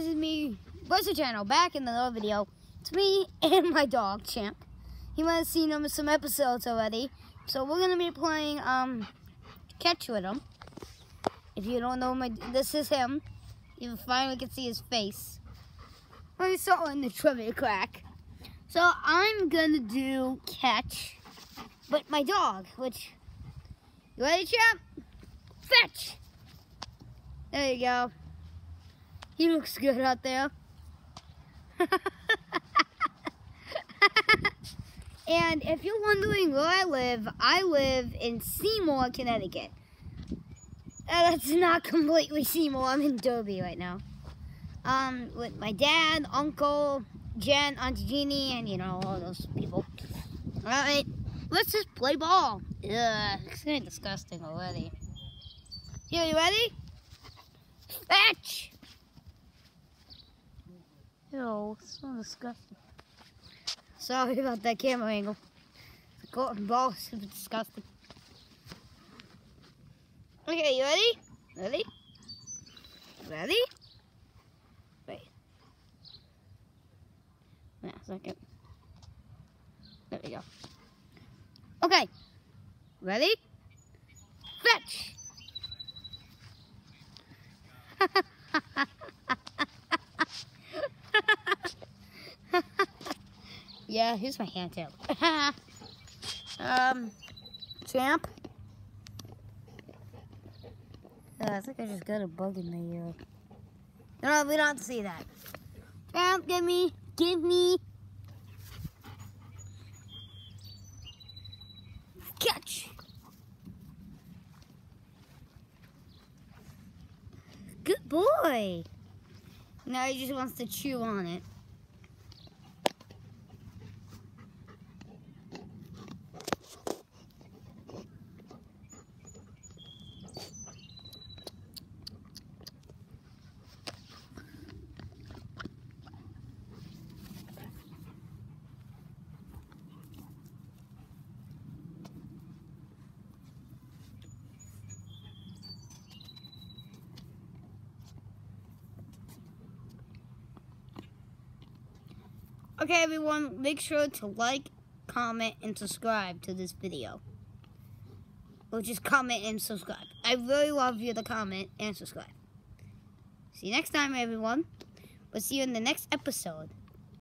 guys, it's me, Blizzard Channel, back in another video. It's me and my dog, Champ. He might have seen him in some episodes already. So we're going to be playing um, catch with him. If you don't know, my this is him. You finally can see his face. I saw in the trivia crack. So I'm going to do catch, but my dog, which, you ready, Champ? Fetch! There you go. He looks good out there. and if you're wondering where I live, I live in Seymour, Connecticut. Uh, that's not completely Seymour. I'm in Derby right now. Um, with my dad, uncle, Jen, Auntie Jeannie, and you know, all those people. Alright, let's just play ball. Ugh, it's kind of disgusting already. You ready? Fetch! Ew, oh, so disgusting. Sorry about that camera angle. The golden ball is disgusting. Okay, you ready? Ready? Ready? Wait. Wait a second. There we go. Okay. Ready? Fetch! Yeah, here's my hand tail. um, champ. Uh, I think I just got a bug in my ear. No, we don't see that. Champ, give me, give me. Catch. Good boy. Now he just wants to chew on it. Okay, everyone, make sure to like, comment, and subscribe to this video. Or just comment and subscribe. I really love you to comment and subscribe. See you next time, everyone. We'll see you in the next episode.